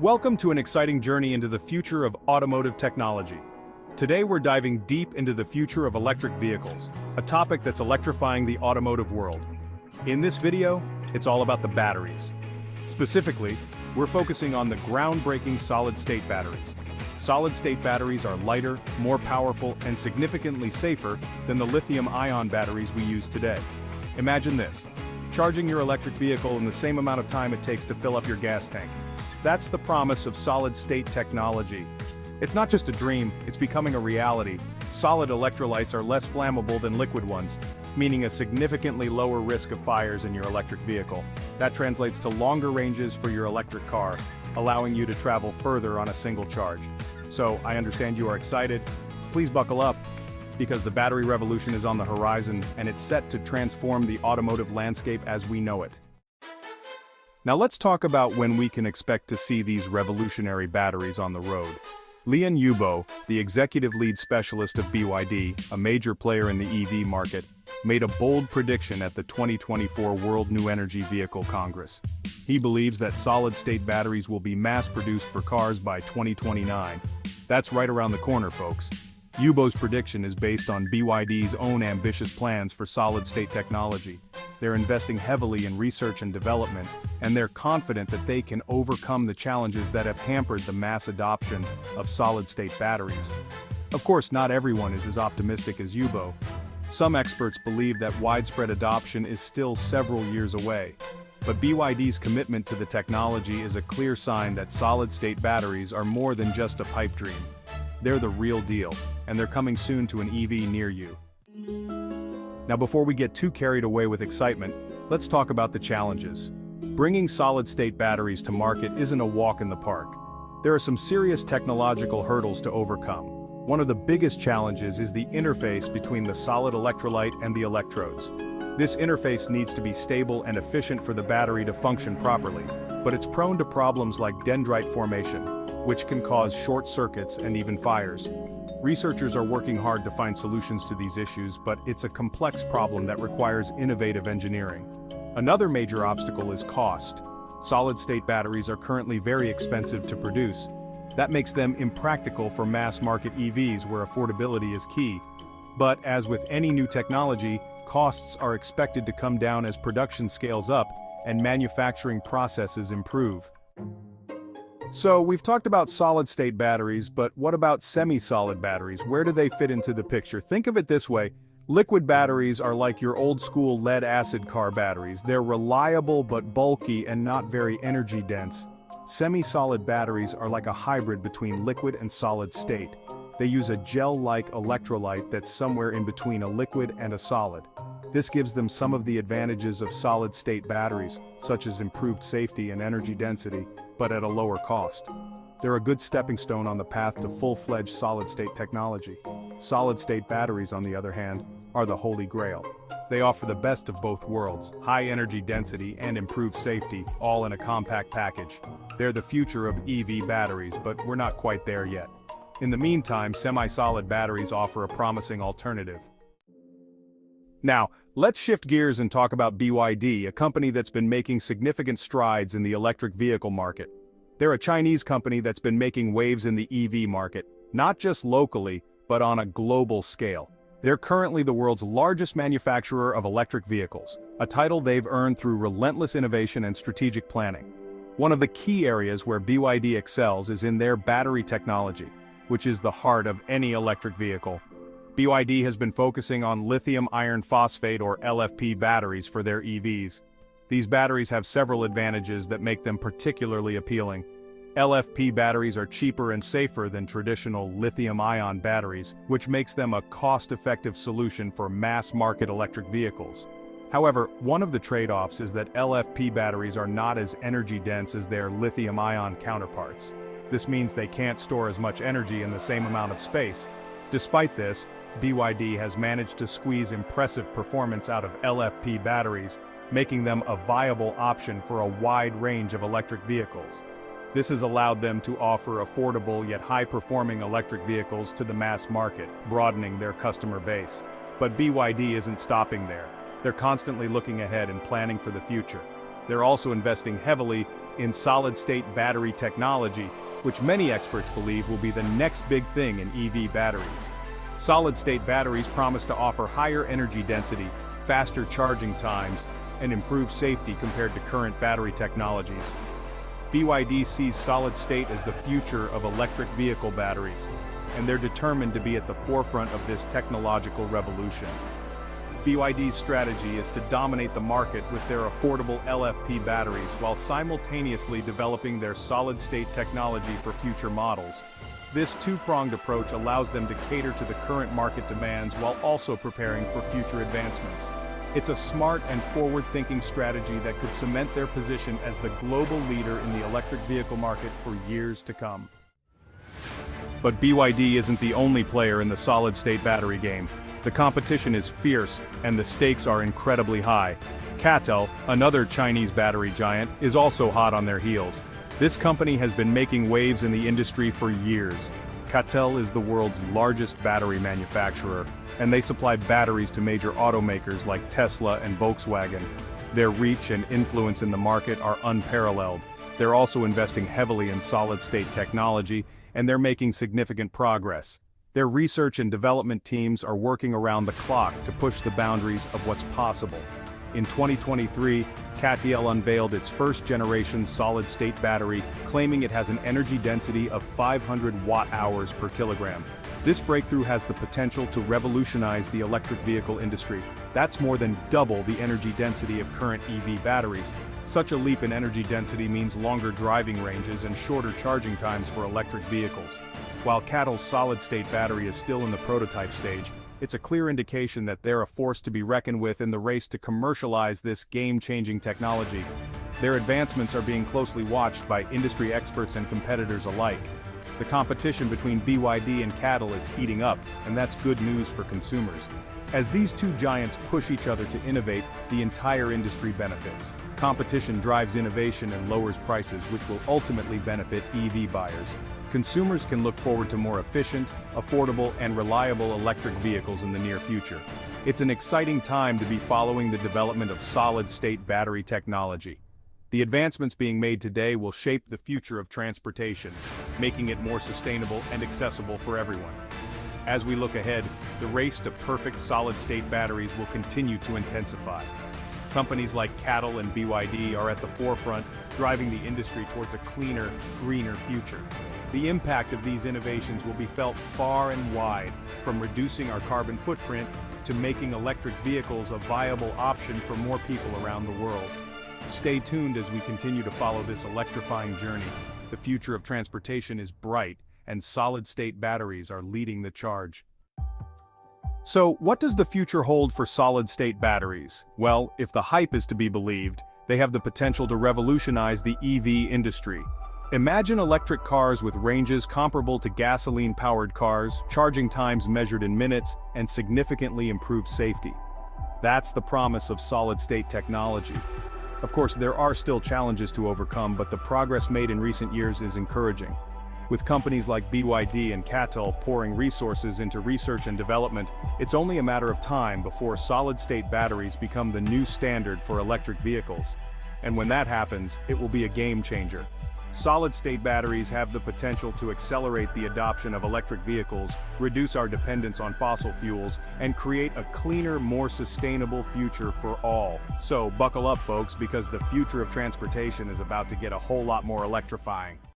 Welcome to an exciting journey into the future of automotive technology. Today we're diving deep into the future of electric vehicles, a topic that's electrifying the automotive world. In this video, it's all about the batteries. Specifically, we're focusing on the groundbreaking solid-state batteries. Solid-state batteries are lighter, more powerful, and significantly safer than the lithium-ion batteries we use today. Imagine this, charging your electric vehicle in the same amount of time it takes to fill up your gas tank. That's the promise of solid-state technology. It's not just a dream, it's becoming a reality. Solid electrolytes are less flammable than liquid ones, meaning a significantly lower risk of fires in your electric vehicle. That translates to longer ranges for your electric car, allowing you to travel further on a single charge. So, I understand you are excited. Please buckle up, because the battery revolution is on the horizon and it's set to transform the automotive landscape as we know it. Now let's talk about when we can expect to see these revolutionary batteries on the road. Lian Yubo, the executive lead specialist of BYD, a major player in the EV market, made a bold prediction at the 2024 World New Energy Vehicle Congress. He believes that solid-state batteries will be mass-produced for cars by 2029. That's right around the corner, folks. Yubo's prediction is based on BYD's own ambitious plans for solid-state technology. They're investing heavily in research and development, and they're confident that they can overcome the challenges that have hampered the mass adoption of solid-state batteries. Of course, not everyone is as optimistic as Yubo. Some experts believe that widespread adoption is still several years away. But BYD's commitment to the technology is a clear sign that solid-state batteries are more than just a pipe dream. They're the real deal, and they're coming soon to an EV near you. Now before we get too carried away with excitement, let's talk about the challenges. Bringing solid-state batteries to market isn't a walk in the park. There are some serious technological hurdles to overcome. One of the biggest challenges is the interface between the solid electrolyte and the electrodes. This interface needs to be stable and efficient for the battery to function properly, but it's prone to problems like dendrite formation, which can cause short circuits and even fires. Researchers are working hard to find solutions to these issues, but it's a complex problem that requires innovative engineering. Another major obstacle is cost. Solid-state batteries are currently very expensive to produce. That makes them impractical for mass-market EVs where affordability is key. But as with any new technology, costs are expected to come down as production scales up and manufacturing processes improve. So we've talked about solid-state batteries, but what about semi-solid batteries? Where do they fit into the picture? Think of it this way, liquid batteries are like your old-school lead-acid car batteries. They're reliable but bulky and not very energy-dense. Semi-solid batteries are like a hybrid between liquid and solid state. They use a gel-like electrolyte that's somewhere in between a liquid and a solid. This gives them some of the advantages of solid-state batteries, such as improved safety and energy density, but at a lower cost. They're a good stepping stone on the path to full-fledged solid-state technology. Solid-state batteries, on the other hand, are the holy grail. They offer the best of both worlds, high energy density and improved safety, all in a compact package. They're the future of EV batteries, but we're not quite there yet. In the meantime, semi-solid batteries offer a promising alternative. Now, let's shift gears and talk about BYD, a company that's been making significant strides in the electric vehicle market. They're a Chinese company that's been making waves in the EV market, not just locally, but on a global scale. They're currently the world's largest manufacturer of electric vehicles, a title they've earned through relentless innovation and strategic planning. One of the key areas where BYD excels is in their battery technology, which is the heart of any electric vehicle. BYD has been focusing on lithium iron phosphate or LFP batteries for their EVs. These batteries have several advantages that make them particularly appealing. LFP batteries are cheaper and safer than traditional lithium-ion batteries, which makes them a cost-effective solution for mass-market electric vehicles. However, one of the trade-offs is that LFP batteries are not as energy-dense as their lithium-ion counterparts. This means they can't store as much energy in the same amount of space. Despite this, BYD has managed to squeeze impressive performance out of LFP batteries, making them a viable option for a wide range of electric vehicles. This has allowed them to offer affordable yet high-performing electric vehicles to the mass market, broadening their customer base. But BYD isn't stopping there. They're constantly looking ahead and planning for the future. They're also investing heavily in solid-state battery technology, which many experts believe will be the next big thing in EV batteries. Solid-state batteries promise to offer higher energy density, faster charging times, and improved safety compared to current battery technologies. BYD sees solid-state as the future of electric vehicle batteries, and they're determined to be at the forefront of this technological revolution. BYD's strategy is to dominate the market with their affordable LFP batteries while simultaneously developing their solid-state technology for future models. This two-pronged approach allows them to cater to the current market demands while also preparing for future advancements. It's a smart and forward-thinking strategy that could cement their position as the global leader in the electric vehicle market for years to come. But BYD isn't the only player in the solid-state battery game. The competition is fierce, and the stakes are incredibly high. CATL, another Chinese battery giant, is also hot on their heels. This company has been making waves in the industry for years. CATL is the world's largest battery manufacturer, and they supply batteries to major automakers like Tesla and Volkswagen. Their reach and influence in the market are unparalleled. They're also investing heavily in solid-state technology, and they're making significant progress. Their research and development teams are working around the clock to push the boundaries of what's possible. In 2023, CATL unveiled its first-generation solid-state battery, claiming it has an energy density of 500 watt-hours per kilogram. This breakthrough has the potential to revolutionize the electric vehicle industry. That's more than double the energy density of current EV batteries. Such a leap in energy density means longer driving ranges and shorter charging times for electric vehicles. While CATL's solid-state battery is still in the prototype stage, it's a clear indication that they're a force to be reckoned with in the race to commercialize this game-changing technology. Their advancements are being closely watched by industry experts and competitors alike. The competition between BYD and CATL is heating up, and that's good news for consumers. As these two giants push each other to innovate, the entire industry benefits. Competition drives innovation and lowers prices which will ultimately benefit EV buyers consumers can look forward to more efficient, affordable, and reliable electric vehicles in the near future. It's an exciting time to be following the development of solid-state battery technology. The advancements being made today will shape the future of transportation, making it more sustainable and accessible for everyone. As we look ahead, the race to perfect solid-state batteries will continue to intensify. Companies like CATL and BYD are at the forefront, driving the industry towards a cleaner, greener future. The impact of these innovations will be felt far and wide, from reducing our carbon footprint to making electric vehicles a viable option for more people around the world. Stay tuned as we continue to follow this electrifying journey. The future of transportation is bright, and solid-state batteries are leading the charge. So, what does the future hold for solid-state batteries? Well, if the hype is to be believed, they have the potential to revolutionize the EV industry. Imagine electric cars with ranges comparable to gasoline-powered cars, charging times measured in minutes, and significantly improved safety. That's the promise of solid-state technology. Of course, there are still challenges to overcome, but the progress made in recent years is encouraging. With companies like BYD and CATL pouring resources into research and development, it's only a matter of time before solid-state batteries become the new standard for electric vehicles. And when that happens, it will be a game changer. Solid-state batteries have the potential to accelerate the adoption of electric vehicles, reduce our dependence on fossil fuels, and create a cleaner, more sustainable future for all. So buckle up folks because the future of transportation is about to get a whole lot more electrifying.